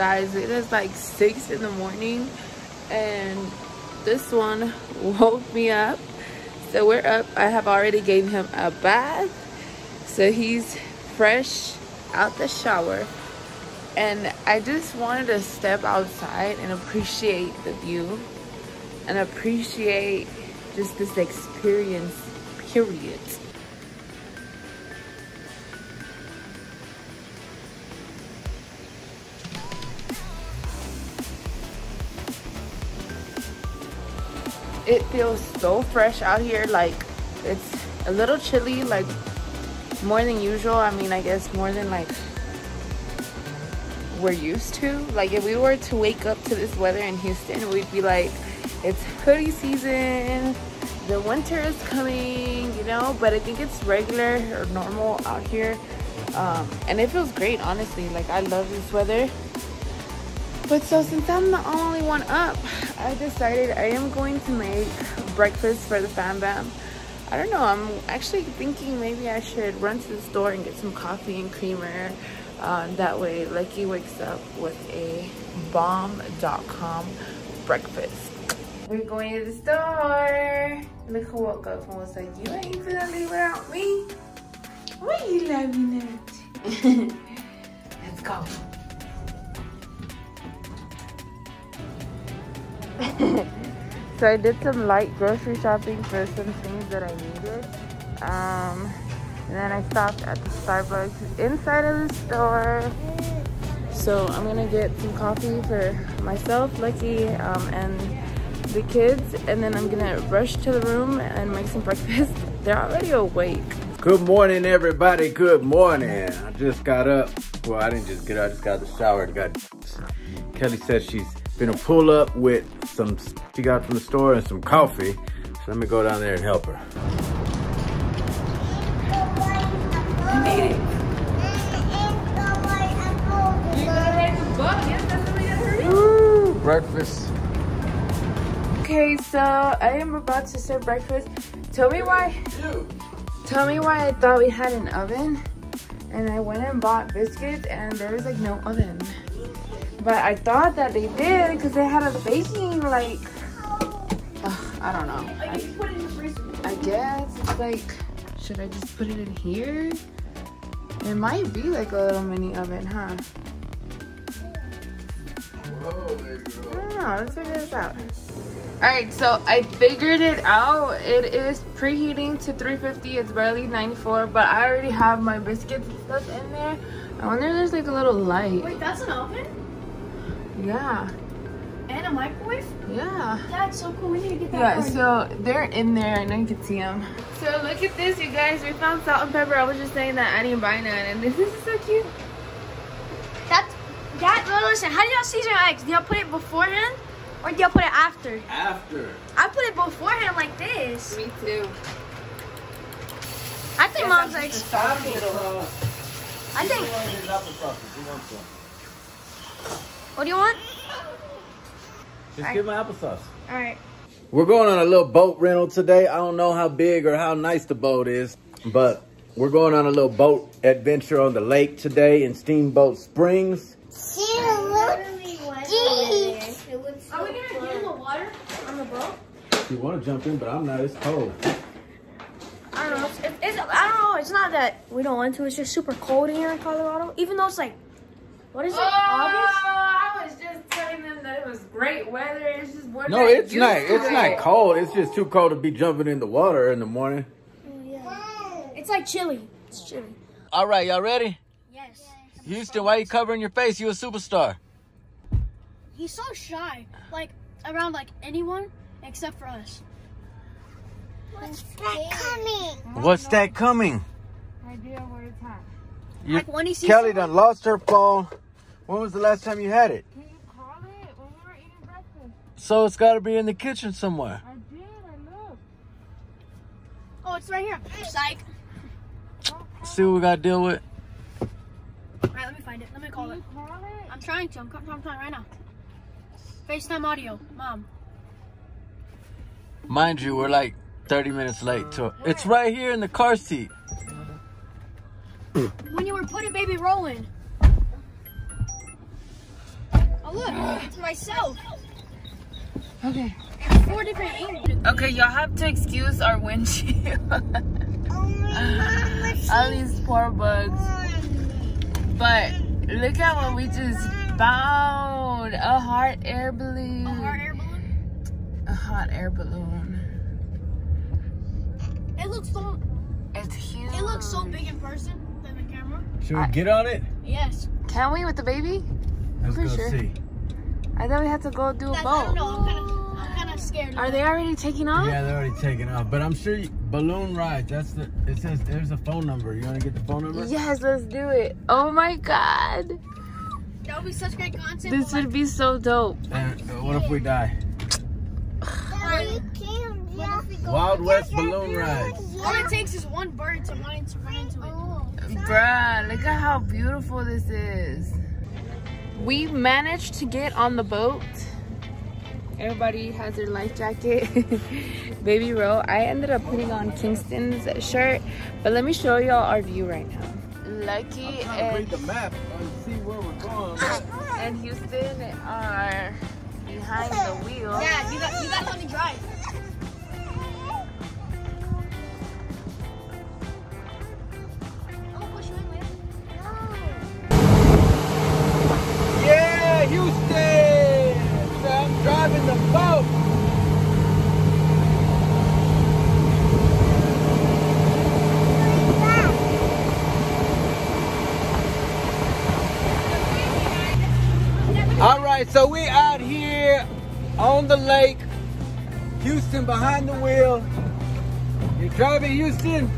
guys. It is like 6 in the morning and this one woke me up. So we're up. I have already gave him a bath. So he's fresh out the shower. And I just wanted to step outside and appreciate the view and appreciate just this experience, period. It feels so fresh out here. Like it's a little chilly like more than usual. I mean i guess more than like we're used to. Like if we were to wake up to this weather in houston we'd be like it's hoodie season. The winter is coming you know? But i think it's regular or normal out here. Um, and it feels great honestly. Like i love this weather but so since I'm the only one up, I decided I am going to make breakfast for the fam bam. I don't know, I'm actually thinking maybe I should run to the store and get some coffee and creamer. Uh, that way Lucky wakes up with a bomb.com breakfast. We're going to the store. Look who woke up and was like, you ain't gonna leave without me. Are you laughing at? Let's go. so I did some light grocery shopping for some things that I needed. Um, and then I stopped at the Starbucks inside of the store. So I'm gonna get some coffee for myself, Lucky, um, and the kids. And then I'm gonna rush to the room and make some breakfast. They're already awake. Good morning, everybody. Good morning. I just got up. Well, I didn't just get up. I just got out the shower and got... Kelly said she's gonna pull up with some she got from the store and some coffee. So let me go down there and help her. made it. Breakfast. Okay, so I am about to serve breakfast. Tell me why. Tell me why I thought we had an oven. And I went and bought biscuits and there was like no oven. But I thought that they did because they had a baking like, I don't know. I, I guess it's like, should I just put it in here? It might be like a little mini oven, huh? Whoa, I don't know. Let's figure this out. All right, so I figured it out. It is preheating to 350. It's barely 94, but I already have my biscuits and stuff in there. I wonder if there's like a little light. Wait, that's an oven? Yeah. And a microwave? Yeah. That's so cool. We need to get that. Yeah, party. so they're in there I know you can see them. So look at this, you guys. We found salt and pepper. I was just saying that I didn't buy none, and this is so cute. That's that. Well, listen, how do y'all season eggs? Do y'all put it beforehand, or do y'all put it after? After. I put it beforehand like this. Me too. I think mom's eggs. Applesauce. I think. Applesauce. You want some? What do you want? Just give my applesauce. All right. We're going on a little boat rental today. I don't know how big or how nice the boat is, but we're going on a little boat adventure on the lake today in Steamboat Springs. Are we gonna get in the water on the boat? You want to jump in, but I'm not. It's cold. I don't know. It's, it's, it's, I don't know. It's not that we don't want to. It's just super cold here in Colorado. Even though it's like, what is it? Oh, August? I was just telling them that it was great weather. It's just we're No, it's not. to It's it. not cold. It's just too cold to be jumping in the water in the morning. Oh, it's like chilly. It's chilly. All right, y'all ready? Yes. Houston, why you covering your face? You a superstar. He's so shy, like around like anyone except for us. What's that coming? What's that coming? idea where it's at. You- Like when he sees Kelly someone- done lost her phone. When was the last time you had it? Can you it when we were eating breakfast? So it's got to be in the kitchen somewhere. I did. I looked. Oh, it's right here. Psych. See what we got to deal with. All right, let me find it. Let me call it. call it? I'm trying to. I'm, I'm, I'm trying right now. FaceTime audio, mom. Mind you, we're like 30 minutes late. To It's right here in the car seat. When you were putting baby rolling. Oh look, it's myself. Okay. Four different angles. Okay, y'all have to excuse our windshield. Oh All these poor bugs. But look at what we just found. A hot air balloon. A Hot air balloon. A hot air balloon. It looks so. It's huge. It looks so big in person than the camera. Should we get on it? Yes. Can we with the baby? Let's Pretty go sure. see. I thought we had to go do a Guys, I don't boat. know. I'm kind of. I'm kind of scared. Are they already taking off? Yeah, they're already taking off. But I'm sure you, balloon rides. That's the. It says there's a phone number. You want to get the phone number? Yes, let's do it. Oh my god. That would be such great content. This would be so dope. And uh, what if we die? Wild West balloon ride. All it takes is one bird to run into, run into it. Bruh, look at how beautiful this is. We managed to get on the boat. Everybody has their life jacket. Baby row I ended up putting on Kingston's shirt, but let me show y'all our view right now. Lucky Trying to read and, the map and see where we're going. and Houston are behind the wheel. Dad, you got, you got to let me drive. The lake. Houston behind the wheel. You're driving, Houston?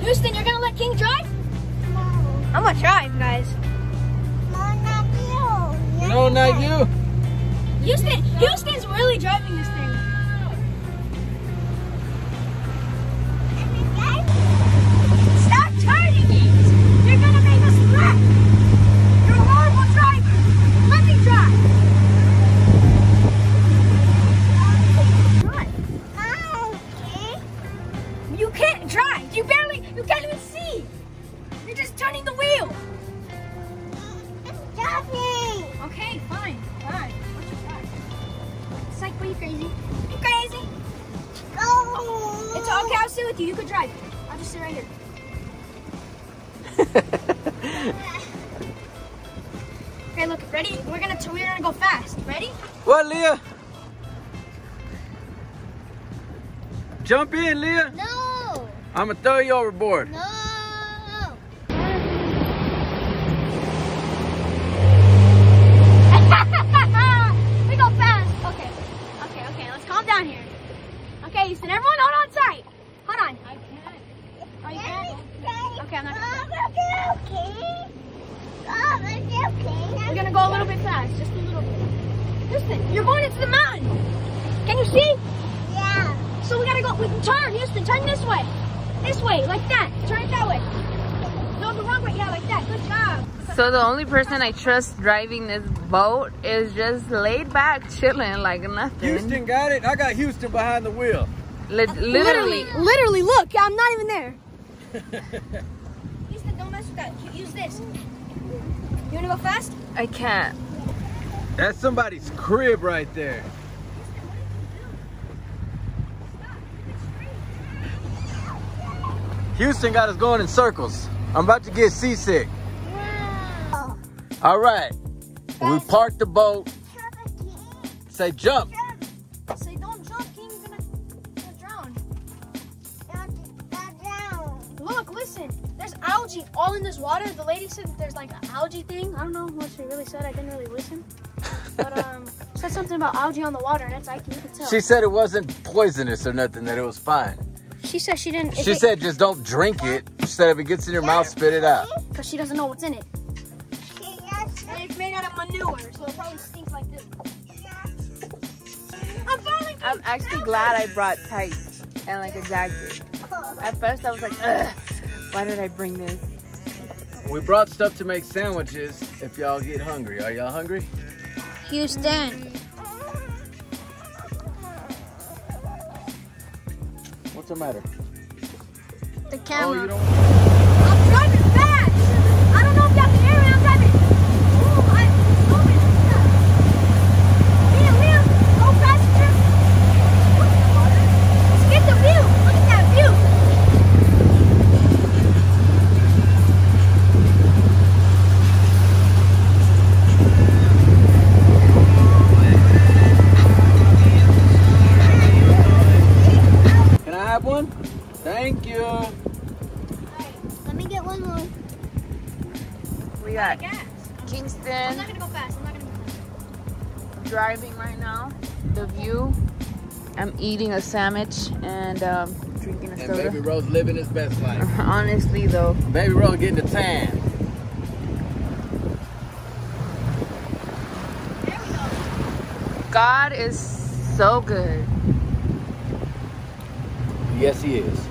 Houston, you're gonna let King drive? No. I'm gonna drive, guys. No, not you. No, not you. Houston, Houston's really driving this thing. Jump in, Leah. No! I'm gonna throw you overboard. No! we go fast. Okay. Okay, okay, let's calm down here. Okay, Houston, everyone hold on tight. Hold on. I can't. Oh, you can't? Okay, I'm not We're gonna go a little bit fast, just a little bit. Houston, you're going into the mountain. Can you see? Yeah. So we gotta go. We can turn, Houston. Turn this way. This way, like that. Turn it that way. No, the wrong way. Yeah, like that. Good job. So the only person I trust driving this boat is just laid back, chilling like nothing. Houston got it. I got Houston behind the wheel. Li- uh, literally. literally. Look, I'm not even there. Houston, don't mess with that. Use this. You wanna go fast? I can't. That's somebody's crib right there. Houston got us going in circles. I'm about to get seasick. All right. We parked the boat. Say jump. Say don't jump, King's gonna, gonna drown. Look, listen. There's algae all in this water. The lady said that there's like an algae thing. I don't know what she really said. I didn't really listen. But um, said something about algae on the water, and it's like you can tell. She said it wasn't poisonous or nothing, that it was fine. She said she didn't. She said just don't drink it. She said if it gets in your mouth, spit it out. because she doesn't know what's in it. And it's made out of manure, so it probably stinks like this. I'm. I'm actually glad I brought tights and like a jacket. At first I was like, Ugh, why did I bring this? We brought stuff to make sandwiches if y'all get hungry. Are y'all hungry? Houston. What's the matter? The Oh, camera. you eating a sandwich and um, drinking a And soda. Baby Rose living his best life. Honestly, though, Baby Rose getting the tan. God is so good. Yes, he is.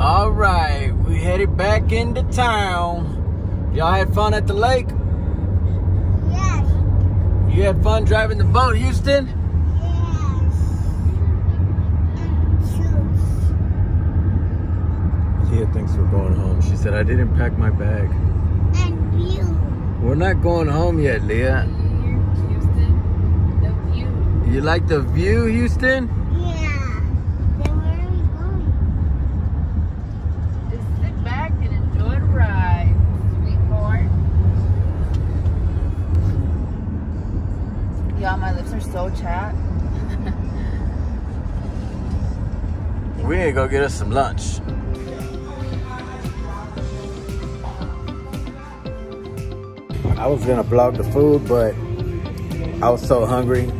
All right, we headed back into town. Y'all had fun at the lake? Yes. You had fun driving the boat, Houston? Yes. And. Leah thinks we're going home. She said, I didn't pack my bag. And view. We're not going home yet, Leah. Houston, the view. You like the view, Houston? Lips are so chapped. We need to go get us some lunch. I was gonna vlog the food, but I was so hungry.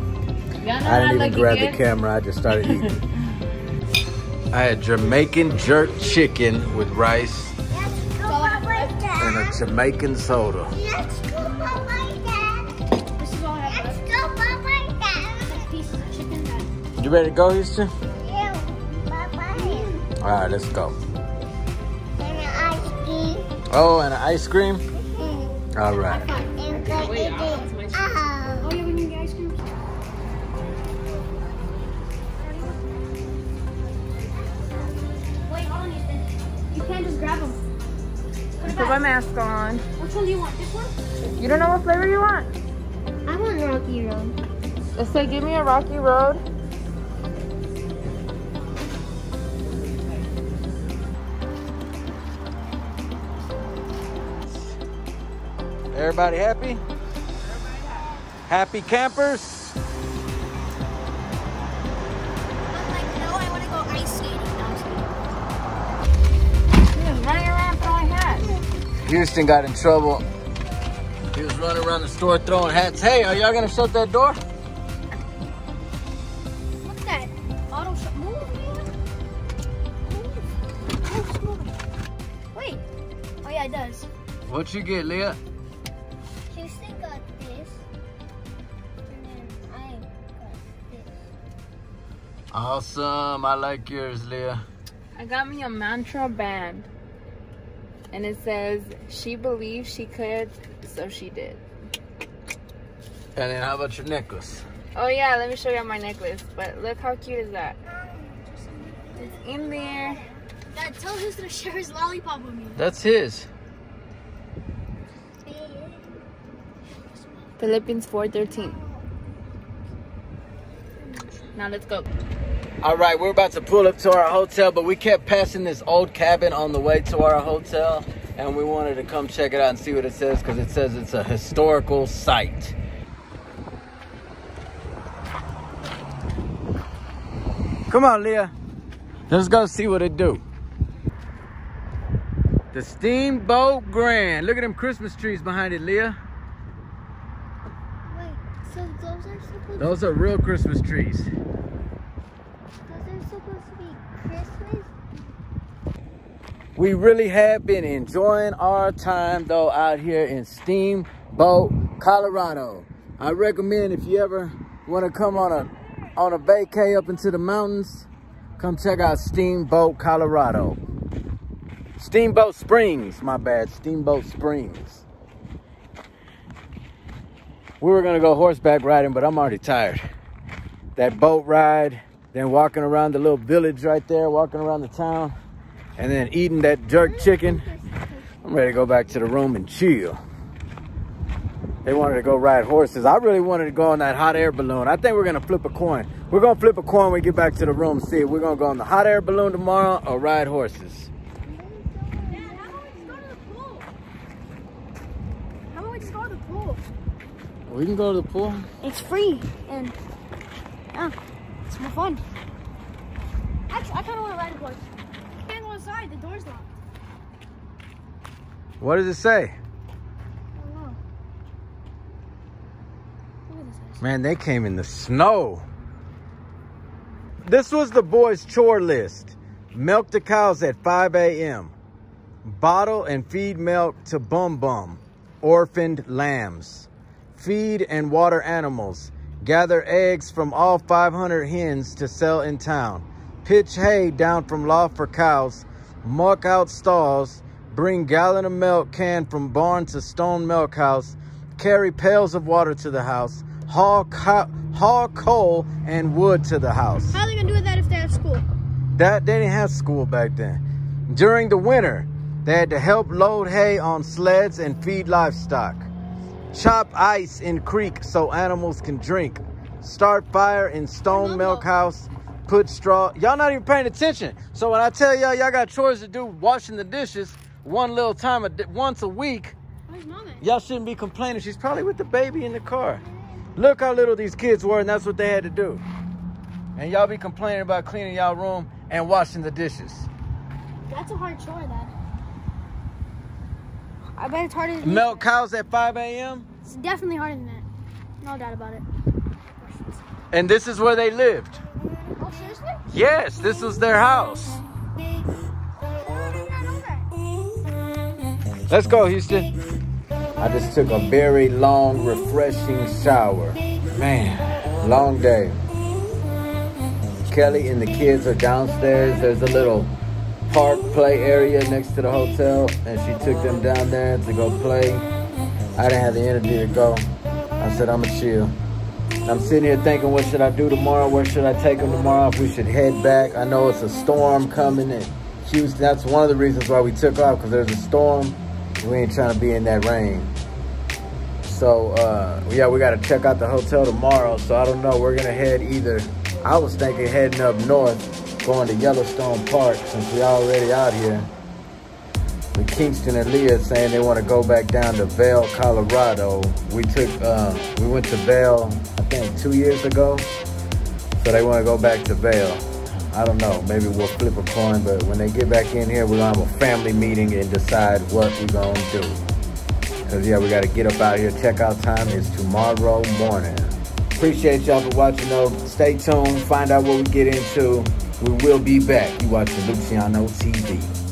I didn't even grab the camera. I just started eating. I had Jamaican jerk chicken with rice Let's go by my and a Jamaican soda. You ready to go, Houston? Yeah. Bye bye. All right, let's go. And ice cream. Oh, and an ice cream. Mm. All right. And go eat. Oh. Oh, yeah, we can get ice cream. Wait, hold on, Ethan. You can't just grab them. Put my mask on. Which one do you want? This one? You don't know what flavor you want? I want Rocky Road. Let's say, give me a rocky road. Everybody happy? Happy campers? I'm like, no, I want to go ice skating. No, I'm just kidding. running around throwing hats. Houston got in trouble. He was running around the store throwing hats. Hey, are y'all gonna shut that door? Look at that. Auto shut. Move, man. Move. Move. Wait. Oh, yeah, it does. What you get, Leah? Awesome. I like yours, Leah. I got me a MantraBand. And it says, she believed she could, so she did. And then how about your necklace? Oh yeah, let me show you my necklace. But look how cute is that? It's in there. Dad, tell Houston to share his lollipop with me. That's his. Philippians 4.13. Now let's go. All right, we're about to pull up to our hotel, but we kept passing this old cabin on the way to our hotel, and we wanted to come check it out and see what it says because it says it's a historical site. Come on, Leah. Let's go see what it do. The Steamboat Grand. Look at them Christmas trees behind it, Leah. Wait, so those are supposed Those are real Christmas trees. those are supposed to be Christmas? We really have been enjoying our time though out here in Steamboat, Colorado. I recommend if you ever want to come on a on a vacay up into the mountains, come check out Steamboat, Colorado. Steamboat Springs, my bad, Steamboat Springs. We were gonna go horseback riding, but I'm already tired. That boat ride, then walking around the little village right there, walking around the town and then eating that jerk chicken. I'm ready to go back to the room and chill. They wanted to go ride horses. I really wanted to go on that hot air balloon. I think we're gonna flip a coin. We're gonna flip a coin when we get back to the room. See if we're gonna go on the hot air balloon tomorrow or ride horses. Dad, how about we just go to the pool? How about we just go to the pool? We can go to the pool. It's free and yeah, it's more fun. Actually, I kind of want to ride a horse. Inside. The door's locked. What does it say? I don't know. Look at this. house. Man, they came in the snow. This was the boys' chore list. Milk the cows at 5 a.m. Bottle and feed milk to Bum Bum, orphaned lambs. Feed and water animals. Gather eggs from all 500 hens to sell in town. Pitch hay down from loft for cows. Muck out stalls. Bring gallon of milk can from barn to stone milk house. Carry pails of water to the house. Haul, co- haul coal and wood to the house. How are they gonna do that if they have school? That they didn't have school back then. During the winter, they had to help load hay on sleds and feed livestock. Chop ice in creek so animals can drink. Start fire in stone milk house. Put straw. Y'all not even paying attention. So when I tell y'all y'all got chores to do, washing the dishes one little time a di- once a week, y'all shouldn't be complaining. She's probably with the baby in the car. Look how little these kids were, and that's what they had to do. And y'all be complaining about cleaning y'all room and washing the dishes. That's a hard chore, Dad. I bet it's harder than Milk cows at 5 a.m. It's definitely harder than that. No doubt about it. And this is where they lived. Mm-hmm. Yes, this was their house. I did not know that. Let's go, Houston. I just took a very long, refreshing shower. Man, long day. Kelly and the kids are downstairs. There's a little park play area next to the hotel, and she took them down there to go play. I didn't have the energy to go. I said, I'm gonna chill. I'm sitting here thinking, what should I do tomorrow? Where should I take them tomorrow? If we should head back. I know it's a storm coming in Houston. That's one of the reasons why we took off, because there's a storm. We ain't trying to be in that rain. So, uh, yeah, we got to check out the hotel tomorrow. So, I don't know. We're going to head either. I was thinking heading up north, going to Yellowstone Park, since we already out here. Kingston and Leah saying they want to go back down to Vail, Colorado. We took, uh, we went to Vail, I think, two years ago. So they want to go back to Vail. I don't know. Maybe we'll flip a coin, but when they get back in here, we're gonna have a family meeting and decide what we're gonna do. Cause yeah, we gotta get up out here. Checkout time is tomorrow morning. Appreciate y'all for watching though. Stay tuned, find out what we get into. We will be back. You watching Luciano TV.